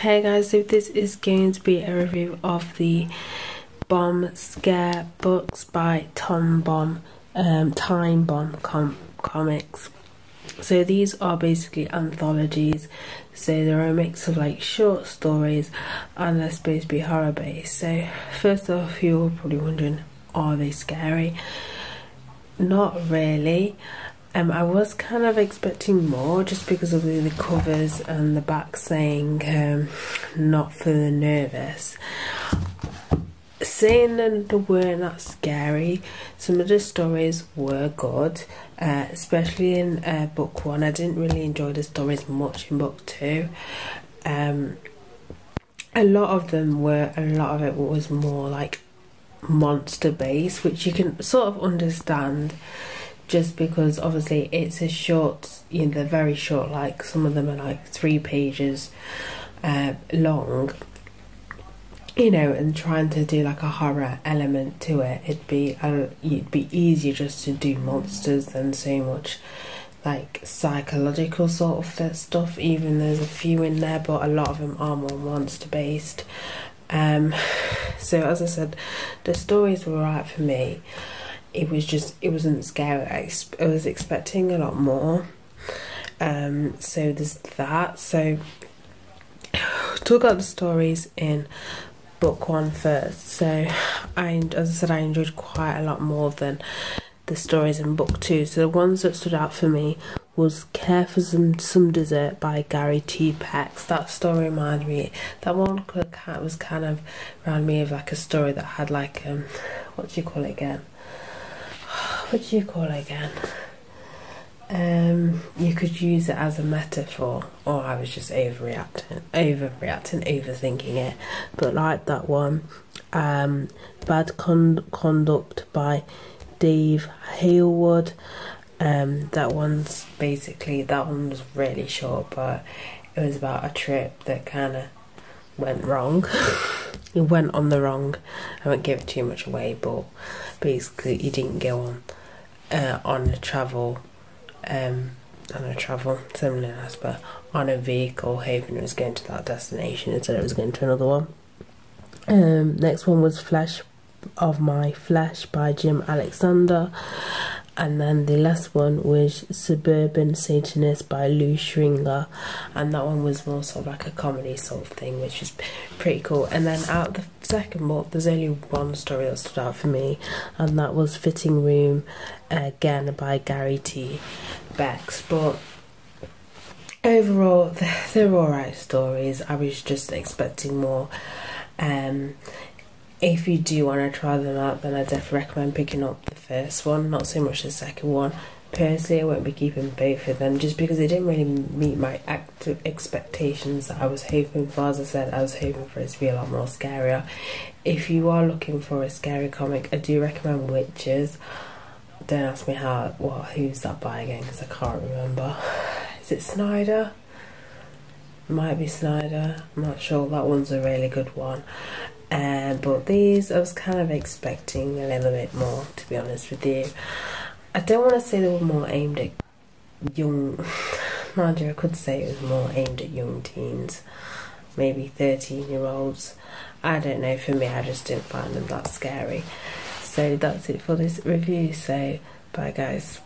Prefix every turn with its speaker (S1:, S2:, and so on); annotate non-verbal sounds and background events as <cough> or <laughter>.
S1: Hey guys, so this is going to be a review of the Bomb Scare books by Tom Bomb, um, Time Bomb com Comics. So these are basically anthologies, so they're a mix of like short stories and they're supposed to be horror based. So first off, you're probably wondering, are they scary? Not really. Um, I was kind of expecting more just because of the, covers and the back saying um, not for the nervous. Saying that they weren't scary, some of the stories were good, uh, especially in uh, book one. I didn't really enjoy the stories much in book two. Um, a lot of them were, a lot of it was more like monster based, which you can sort of understand just because obviously it's a short, you know, they're very short, like some of them are like three pages uh, long, you know, and trying to do like a horror element to it, it'd be uh, it'd be easier just to do monsters than so much like psychological sort of stuff. Even there's a few in there, but a lot of them are more monster based. Um, <sighs> so as I said, the stories were right for me it was just it wasn't scary. I, I was expecting a lot more. Um, so there's that. So talk about the stories in book one first. So I, as I said, I enjoyed quite a lot more than the stories in book two. So the ones that stood out for me was Care for Some, Some Dessert by Gary T. Pex. That story reminded me, that one was kind of reminded me of like a story that had like, um, what do you call it again? What do you call it again? Um, you could use it as a metaphor, or I was just overreacting, overreacting, overthinking it. But like that one, um, Bad Con- Conduct by Dave Haywood. Um, that one's basically that one was really short, but it was about a trip that kind of went wrong. <laughs> it went on the wrong. I won't give it too much away, but basically, he didn't go on uh, on a travel, um, on a travel, similar as but on a vehicle. Haven was going to that destination instead it was going to another one. Um, next one was Flesh of My Flesh by Jim Alexander. And then the last one was Suburban Satanist by Lou Schringer. And that one was more sort of like a comedy sort of thing, which is pretty cool. And then out the second book, there's only one story that stood out for me, and that was Fitting Room again by Gary T. Pex. But overall, <laughs> they're alright stories. I was just expecting more. Um, if you do want to try them out, then I definitely recommend picking up the first one, not so much the second one. Personally, I won't be keeping both of them just because they didn't really meet my active expectations that I was hoping for. As I said, I was hoping for it to be a lot more scarier. If you are looking for a scary comic, I do recommend Wytches. Don't ask me how, what, who's that by again because I can't remember. Is it Snyder? Might be Snyder. I'm not sure. That one's a really good one. Um, but these I was kind of expecting a little bit more, to be honest with you. I don't want to say they were more aimed at young, <laughs> mind you, I could say it was more aimed at young teens, maybe 13 year olds. I don't know, for me, I just didn't find them that scary. So that's it for this review. So, bye guys.